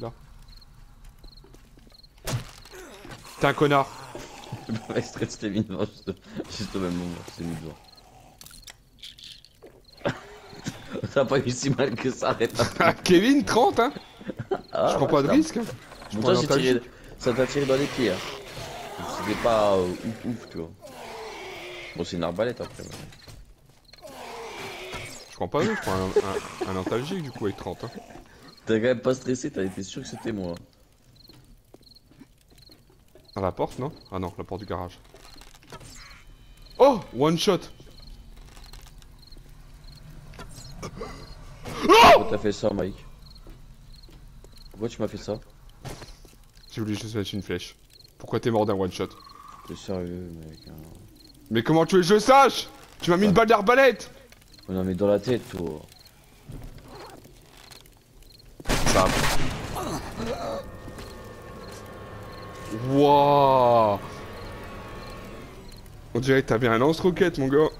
là. T'es un connard. Devant, juste, juste au même moment, c'était mis devant. T'as pas eu si mal que ça, arrête. Ah, Kevin, 30 hein Ah, Je prends pas de risque. hein. Je Bon, toi, tiré... ça t'a tiré dans les pieds. Hein. C'était pas euh, ouf ouf, tu vois. Bon, c'est une arbalète après. mais- Je prends pas de risque, je prends un, un, un antalgique du coup avec 30 hein. T'as quand même pas stressé, t'as été sûr que c'était moi. À la porte, non? Ah non, la porte du garage. Oh One shot Pourquoi t'as fait ça, Mike? Pourquoi tu m'as fait ça? J'ai voulu juste mettre une flèche. Pourquoi t'es mort d'un one shot? T'es sérieux, mec. hein? Mais comment tu veux que je sache? Tu m'as mis une balle d'arbalète Oh non, mais dans la tête, toi. Ça. Wouah On dirait que t'avais un lance-roquette, mon gars.